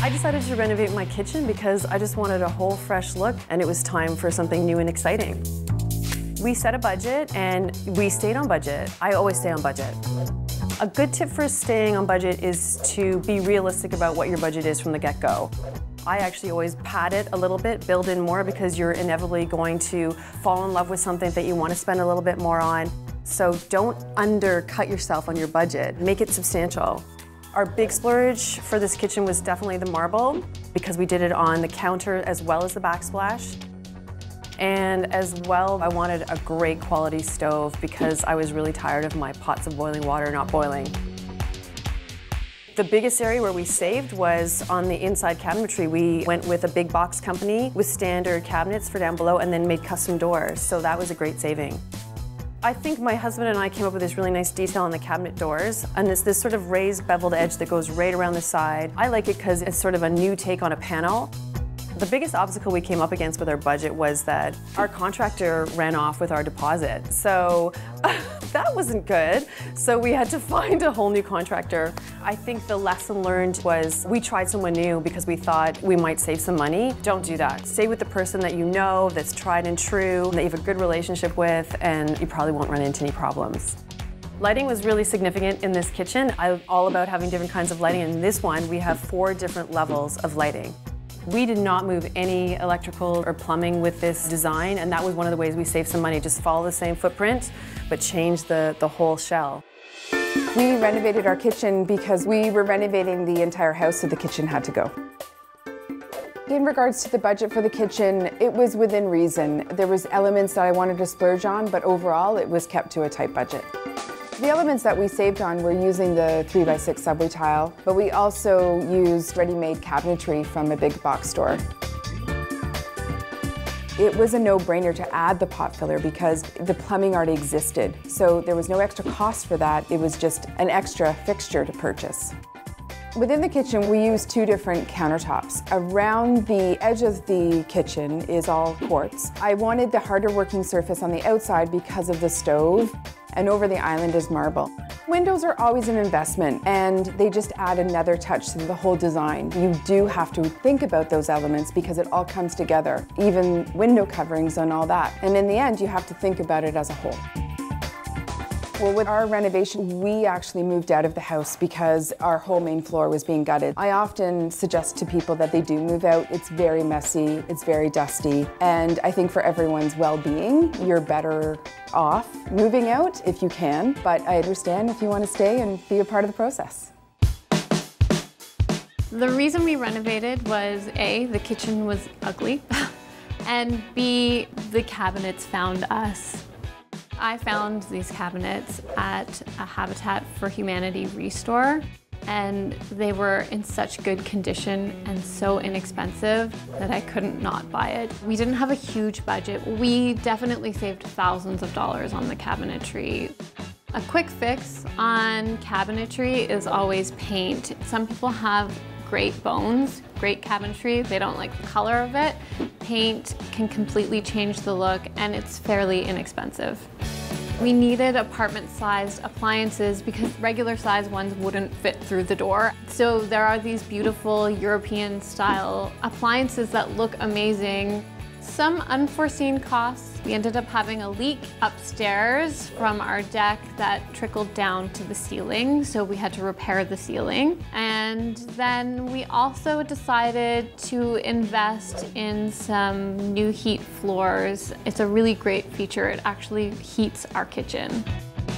I decided to renovate my kitchen because I just wanted a whole fresh look and it was time for something new and exciting. We set a budget and we stayed on budget. I always stay on budget. A good tip for staying on budget is to be realistic about what your budget is from the get-go. I actually always pad it a little bit, build in more because you're inevitably going to fall in love with something that you want to spend a little bit more on. So don't undercut yourself on your budget. Make it substantial. Our big splurge for this kitchen was definitely the marble because we did it on the counter as well as the backsplash. And as well, I wanted a great quality stove because I was really tired of my pots of boiling water not boiling. The biggest area where we saved was on the inside cabinetry. We went with a big box company with standard cabinets for down below and then made custom doors. So that was a great saving. I think my husband and I came up with this really nice detail on the cabinet doors, and it's this sort of raised beveled edge that goes right around the side. I like it because it's sort of a new take on a panel. The biggest obstacle we came up against with our budget was that our contractor ran off with our deposit. So that wasn't good. So we had to find a whole new contractor. I think the lesson learned was we tried someone new because we thought we might save some money. Don't do that. Stay with the person that you know, that's tried and true, that you have a good relationship with, and you probably won't run into any problems. Lighting was really significant in this kitchen. I'm all about having different kinds of lighting. In this one, we have four different levels of lighting. We did not move any electrical or plumbing with this design, and that was one of the ways we saved some money. Just follow the same footprint, but change the, the whole shell. We renovated our kitchen because we were renovating the entire house, so the kitchen had to go. In regards to the budget for the kitchen, it was within reason. There was elements that I wanted to splurge on, but overall it was kept to a tight budget. The elements that we saved on were using the 3x6 subway tile, but we also used ready-made cabinetry from a big box store. It was a no-brainer to add the pot filler because the plumbing already existed. So there was no extra cost for that. It was just an extra fixture to purchase. Within the kitchen, we use two different countertops. Around the edge of the kitchen is all quartz. I wanted the harder working surface on the outside because of the stove and over the island is marble. Windows are always an investment and they just add another touch to the whole design. You do have to think about those elements because it all comes together, even window coverings and all that. And in the end, you have to think about it as a whole. Well, with our renovation, we actually moved out of the house because our whole main floor was being gutted. I often suggest to people that they do move out. It's very messy, it's very dusty, and I think for everyone's well-being, you're better off moving out if you can, but I understand if you want to stay and be a part of the process. The reason we renovated was A, the kitchen was ugly, and B, the cabinets found us. I found these cabinets at a Habitat for Humanity restore and they were in such good condition and so inexpensive that I couldn't not buy it. We didn't have a huge budget. We definitely saved thousands of dollars on the cabinetry. A quick fix on cabinetry is always paint. Some people have great bones, great cabinetry. They don't like the color of it. Paint can completely change the look and it's fairly inexpensive. We needed apartment-sized appliances because regular-sized ones wouldn't fit through the door. So there are these beautiful European-style appliances that look amazing some unforeseen costs. We ended up having a leak upstairs from our deck that trickled down to the ceiling, so we had to repair the ceiling. And then we also decided to invest in some new heat floors. It's a really great feature. It actually heats our kitchen.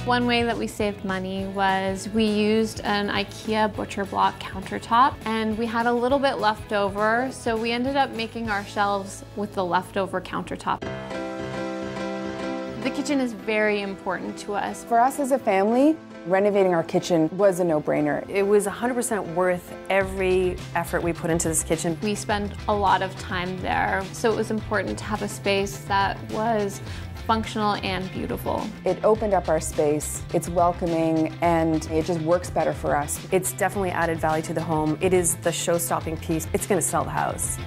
One way that we saved money was we used an IKEA butcher block countertop and we had a little bit left over, so we ended up making our shelves with the leftover countertop. The kitchen is very important to us. For us as a family, renovating our kitchen was a no-brainer. It was 100% worth every effort we put into this kitchen. We spent a lot of time there, so it was important to have a space that was functional and beautiful. It opened up our space, it's welcoming, and it just works better for us. It's definitely added value to the home. It is the show-stopping piece. It's gonna sell the house.